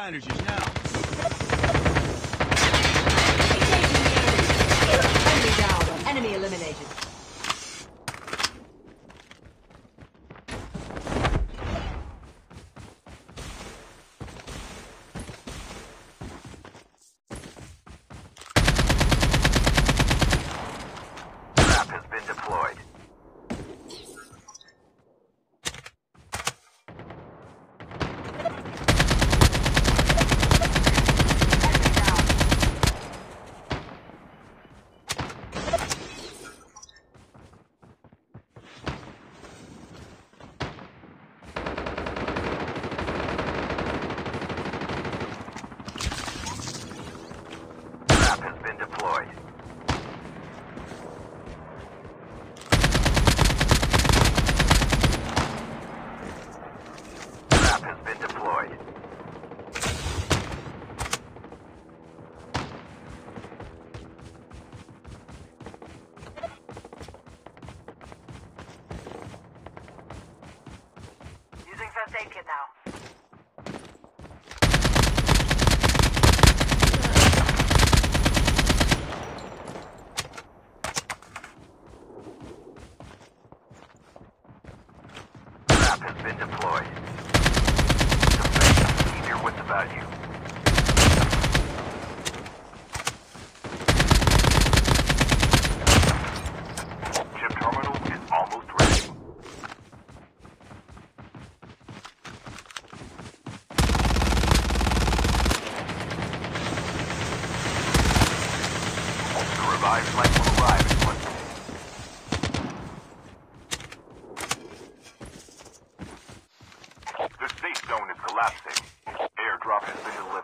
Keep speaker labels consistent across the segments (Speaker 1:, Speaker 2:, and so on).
Speaker 1: bandages now.
Speaker 2: Now.
Speaker 3: collapsing. Airdrop has been
Speaker 1: delayed.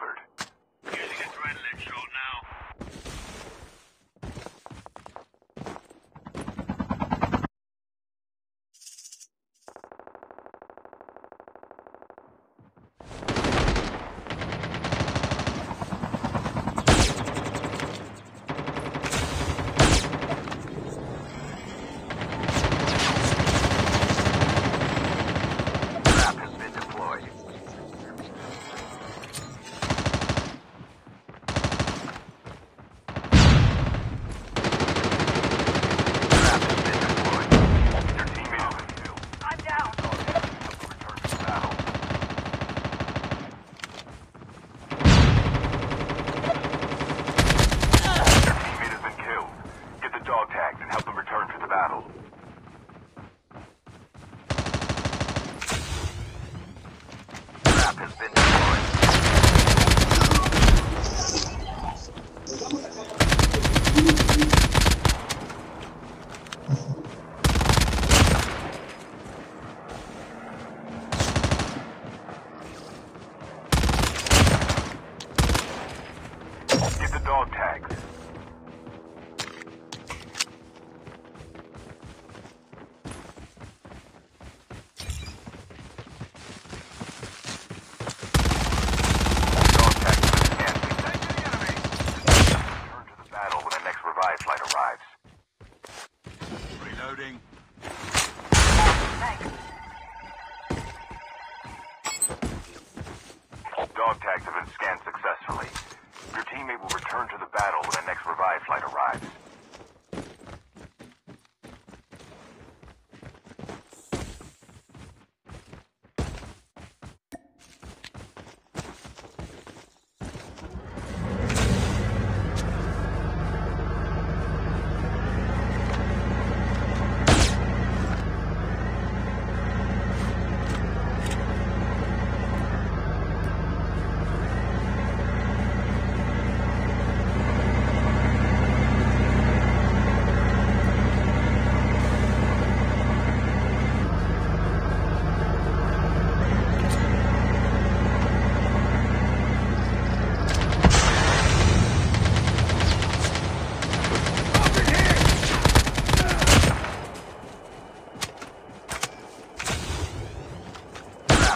Speaker 1: supply flight arrived.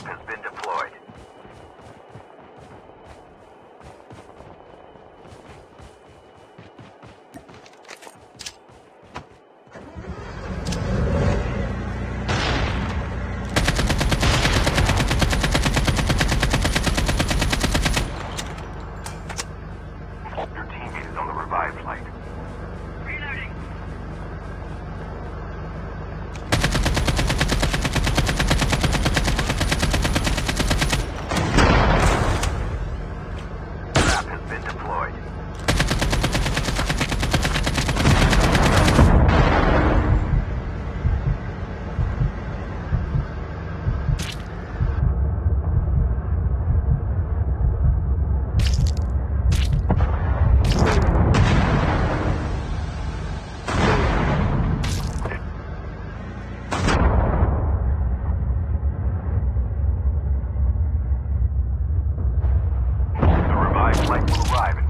Speaker 3: trap has been deployed. Your teammate is on the revived flight. Five flights will arrive in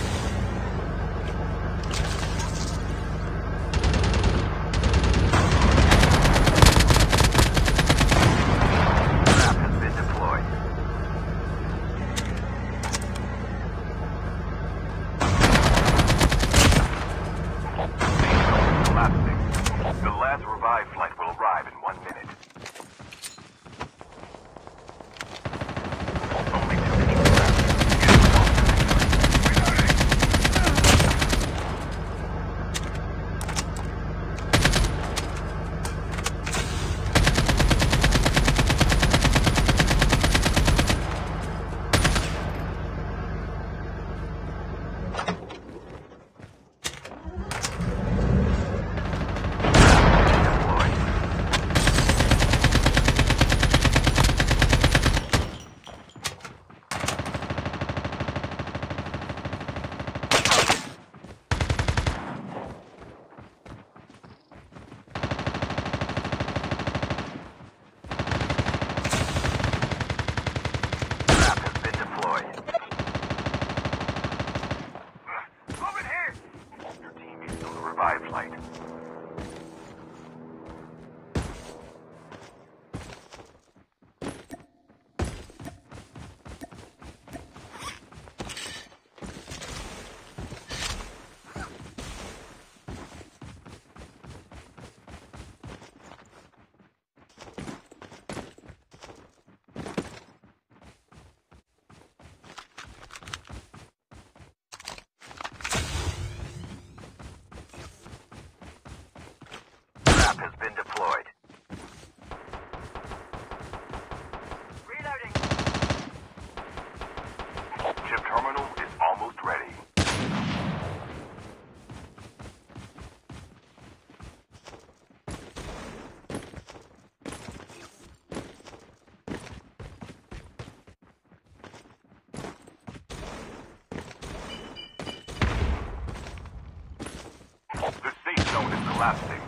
Speaker 1: collapsing.